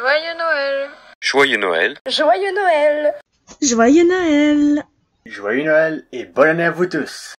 Joyeux Noël. Joyeux Noël. Joyeux Noël. Joyeux Noël. Joyeux Noël et bonne année à vous tous.